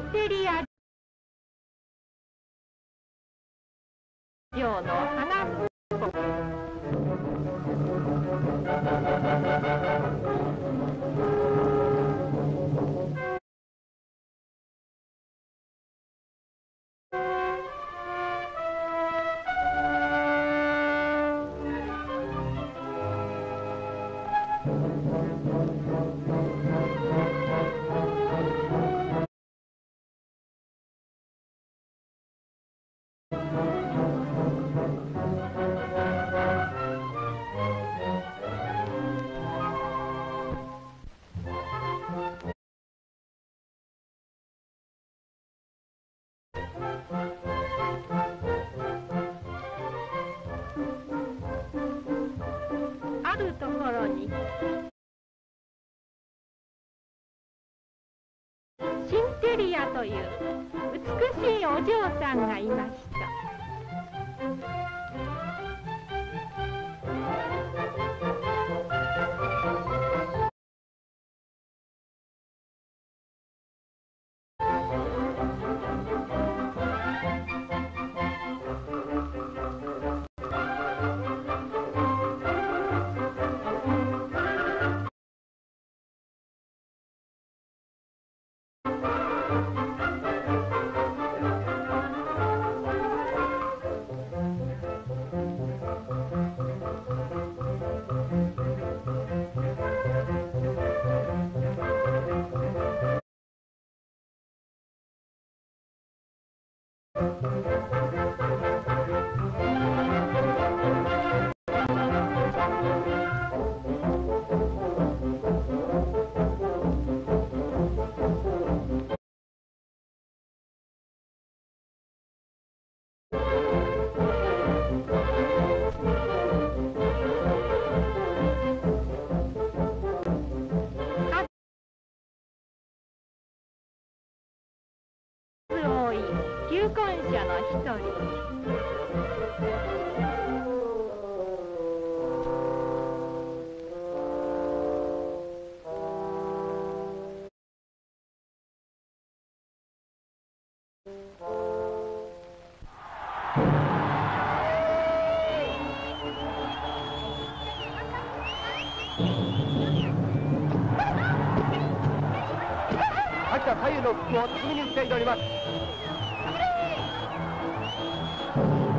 ンテリアという美しいお嬢さんがいました。一人秋田左右の服を巧みに防いでおります。Thank you.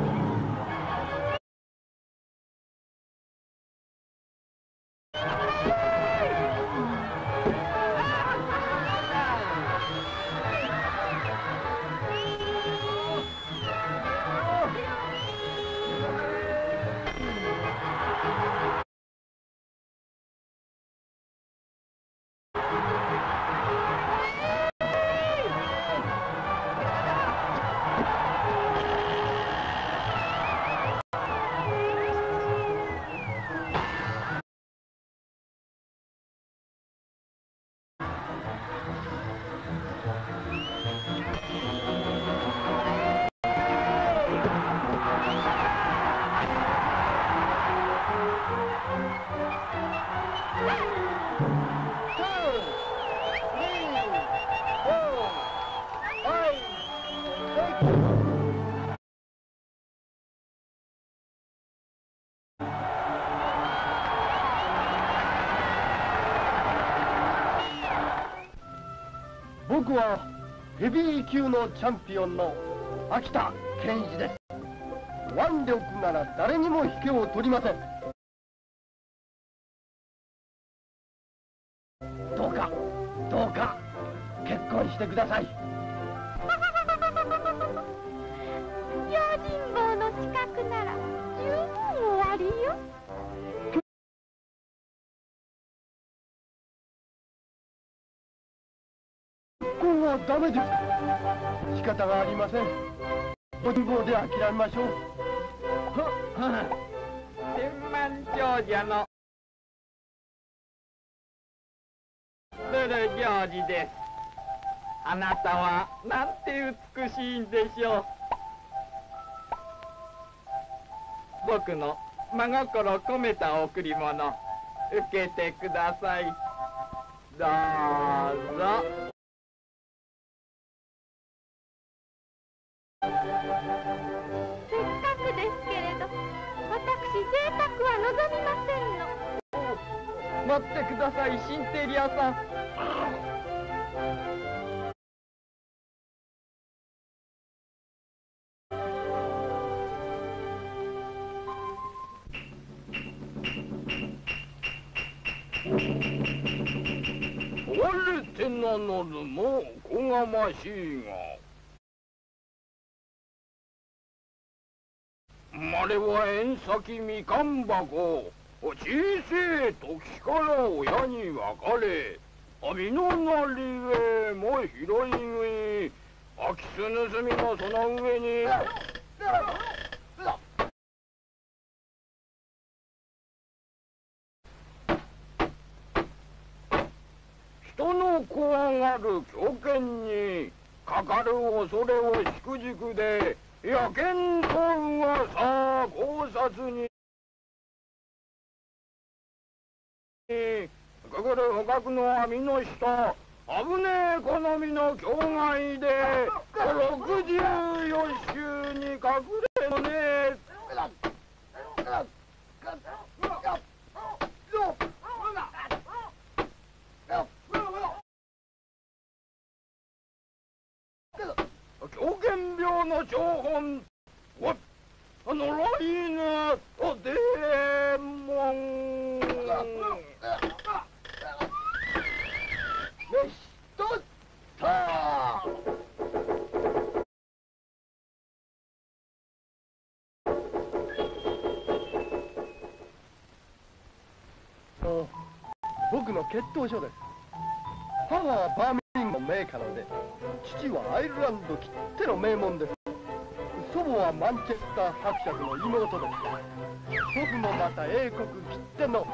僕はヘビー級のチャンピオンの秋田健一です。腕力なら誰にも引けを取りません。してください。用心棒の近くなら十分終わりよ。結婚はダメです。か仕方がありません。棒で諦めましょう。千万長者の。ルルジョージですあなたはなんて美しいんでしょう。僕の真心込めた贈り物受けてください。どうぞ。せっかくですけれど私贅沢は望みませんの。待ってくださいシンテリアさん。我て名乗るもこがましいが生まれは縁先みかん箱小せえ時から親に別れ網のなり上も広い上空き巣盗みもその上に人の怖がる狂犬にかかる恐れをしくじくで野犬と噂考察に。くぐる捕獲の網の下危ねえ好みの境外で64州に隠れのね狂犬病の張本わあのライナーとデーモン。召しとった。僕の血統書です。母はバーミ名家なので父はアイルランドきっての名門です。祖母はマンチェスター伯爵の妹です祖父もまた英国きっての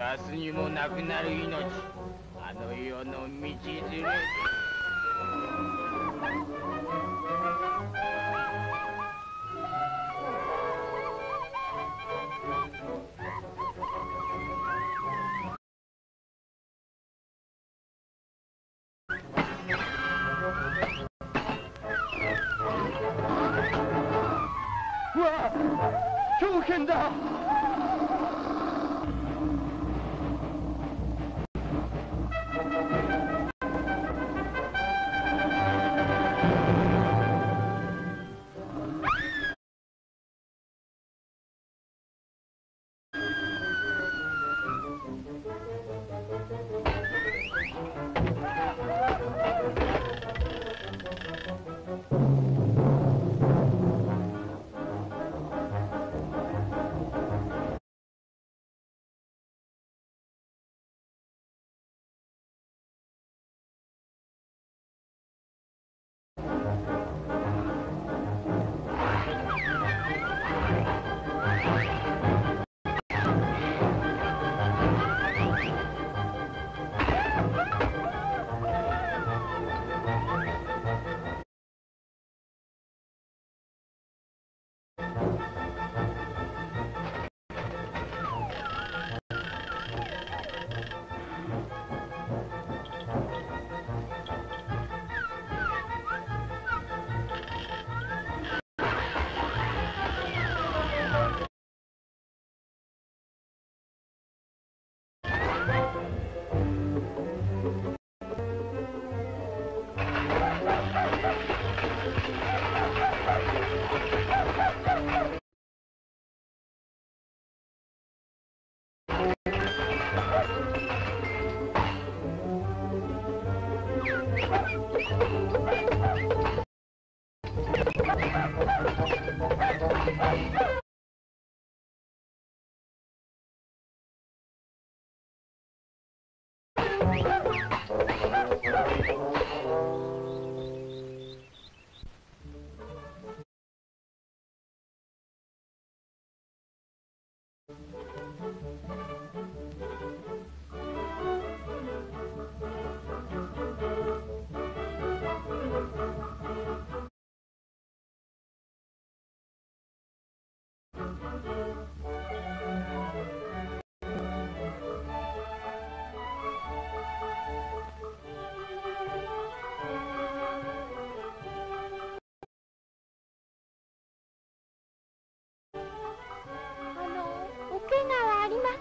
明日にもなくなる命。あの世の道連れうわ狂犬だ。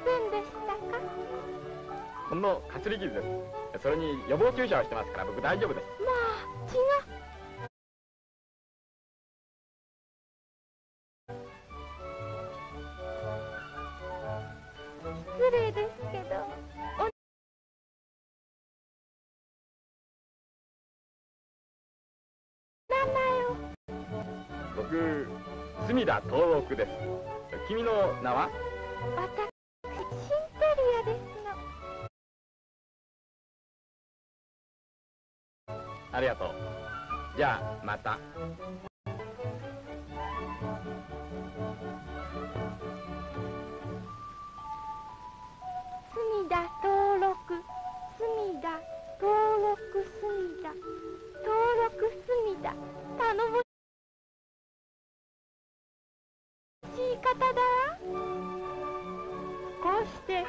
せんでしたかほんのかすり傷ですそれに予防注射をしてますから僕大丈夫ですまあ血が失礼ですけどお名前を。僕隅田東六です。君の名は？ありがとう。じゃあまた。隅田登録。隅田登録隅田登録隅田頼もしい方だ。こうして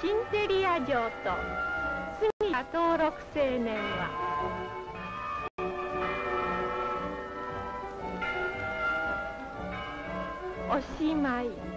シンテリア城と。隅田登録青年は。おしまい。